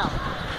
não.